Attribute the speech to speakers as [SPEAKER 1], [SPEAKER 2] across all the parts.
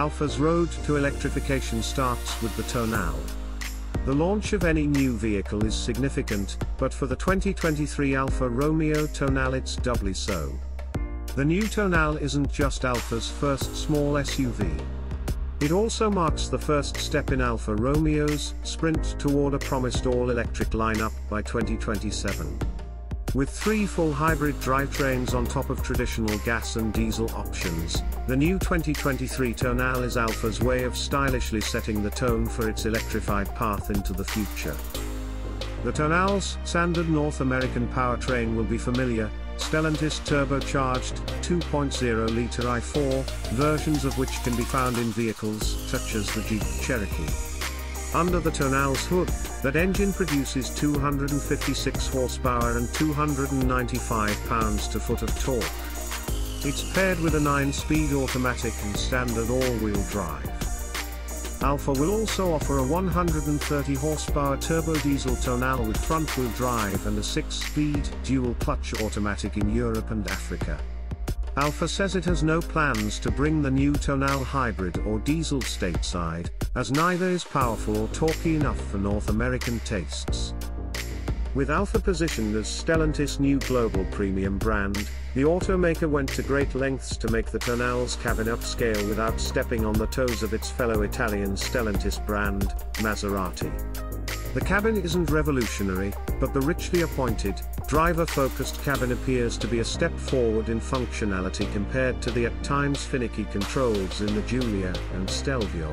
[SPEAKER 1] Alfa's road to electrification starts with the Tonale. The launch of any new vehicle is significant, but for the 2023 Alfa Romeo Tonale it's doubly so. The new Tonale isn't just Alfa's first small SUV. It also marks the first step in Alfa Romeo's sprint toward a promised all-electric lineup by 2027. With three full hybrid drivetrains on top of traditional gas and diesel options, the new 2023 Tonale is Alfa's way of stylishly setting the tone for its electrified path into the future. The Tonale's standard North American powertrain will be familiar, Stellantis turbocharged 2.0-litre i4, versions of which can be found in vehicles such as the Jeep Cherokee. Under the Tonale's hood, that engine produces 256 horsepower and 295 pounds-to-foot of torque. It's paired with a 9-speed automatic and standard all-wheel drive. Alfa will also offer a 130 horsepower turbo diesel Tonale with front-wheel drive and a 6-speed dual-clutch automatic in Europe and Africa. Alfa says it has no plans to bring the new Tonale hybrid or diesel stateside, as neither is powerful or torquey enough for North American tastes. With Alfa positioned as Stellantis' new global premium brand, the automaker went to great lengths to make the Tonale's cabin upscale without stepping on the toes of its fellow Italian Stellantis brand, Maserati. The cabin isn't revolutionary, but the richly appointed, driver-focused cabin appears to be a step forward in functionality compared to the at times finicky controls in the Giulia and Stelvio.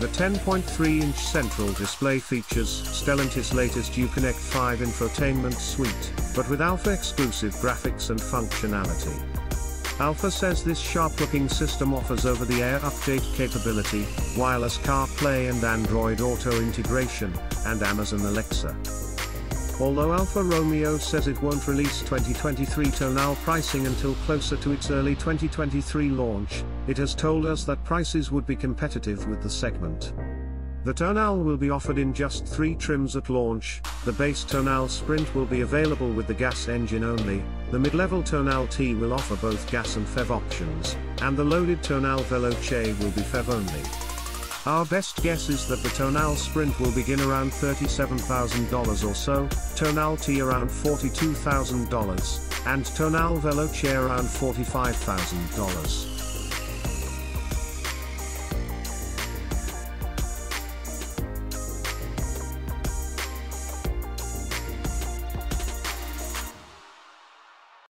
[SPEAKER 1] The 10.3-inch central display features Stellantis' latest Uconnect 5 infotainment suite, but with Alfa-exclusive graphics and functionality. Alfa says this sharp-looking system offers over-the-air update capability, wireless CarPlay and Android Auto integration, and Amazon Alexa. Although Alfa Romeo says it won't release 2023 Tonale pricing until closer to its early 2023 launch, it has told us that prices would be competitive with the segment. The Tonale will be offered in just three trims at launch, the base Tonale Sprint will be available with the gas engine only, the mid-level Tonale T will offer both gas and PHEV options, and the loaded Tonale Veloce will be PHEV only. Our best guess is that the Tonale Sprint will begin around $37,000 or so, Tonale T around $42,000, and Tonale Veloce around $45,000.